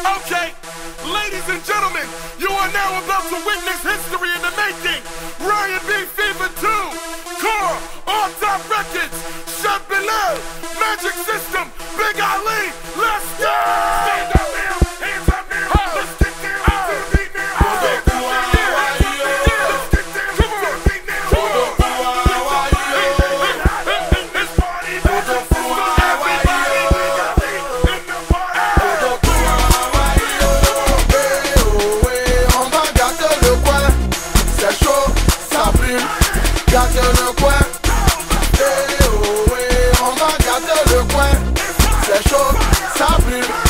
Okay, ladies and gentlemen, you are now about to witness history in the making. Ryan B. Fever 2, Core, All Top Records, Chef Bilal, Magic System. Eh, oh, eh, on a gâté le coin. C'est chaud, ça brûle.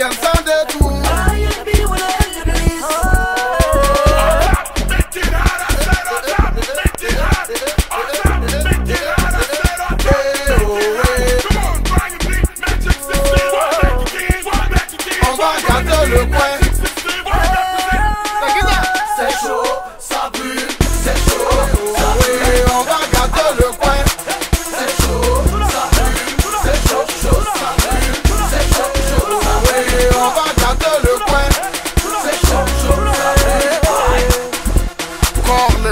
can sound the tune.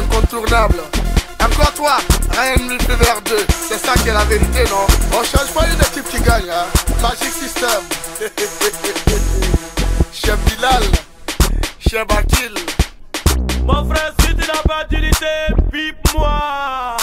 incontournable. Encore toi, rien ne plus vers deux. C'est ça qui est la vérité, non? On change pas une équipe qui gagne, hein Magic System. Chef Bilal, Chef Akil. Mon frère, si tu n'as pas d'unité, pipe-moi.